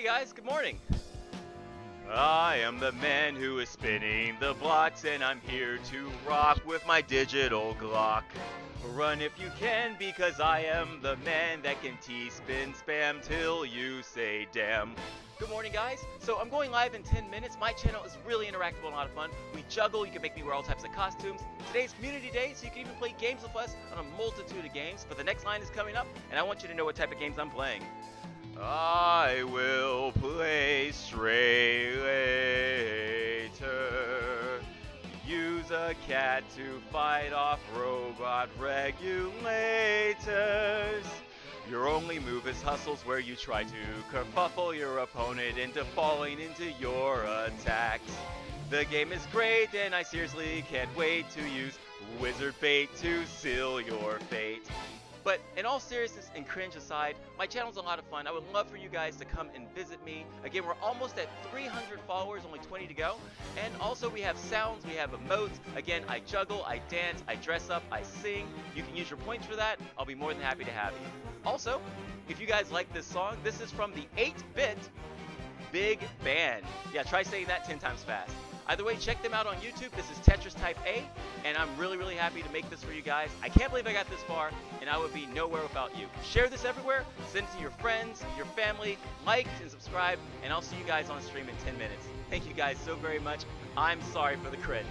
Hey guys, good morning. I am the man who is spinning the blocks, and I'm here to rock with my digital Glock. Run if you can, because I am the man that can T-spin spam till you say damn. Good morning, guys. So I'm going live in 10 minutes. My channel is really interactive and a lot of fun. We juggle, you can make me wear all types of costumes. Today's community day, so you can even play games with us on a multitude of games. But the next line is coming up, and I want you to know what type of games I'm playing. I will play Stray later. Use a cat to fight off robot regulators. Your only move is hustles where you try to kerfuffle your opponent into falling into your attacks. The game is great and I seriously can't wait to use wizard bait to seal your fate. But in all seriousness and cringe aside, my channel's a lot of fun. I would love for you guys to come and visit me. Again, we're almost at 300 followers, only 20 to go. And also we have sounds, we have emotes. Again, I juggle, I dance, I dress up, I sing. You can use your points for that. I'll be more than happy to have you. Also, if you guys like this song, this is from the 8-bit Big Band. Yeah, try saying that 10 times fast. Either way, check them out on YouTube. This is Tetris Type A, and I'm really, really happy to make this for you guys. I can't believe I got this far, and I would be nowhere without you. Share this everywhere, send it to your friends, your family, like and subscribe, and I'll see you guys on stream in 10 minutes. Thank you guys so very much. I'm sorry for the cringe.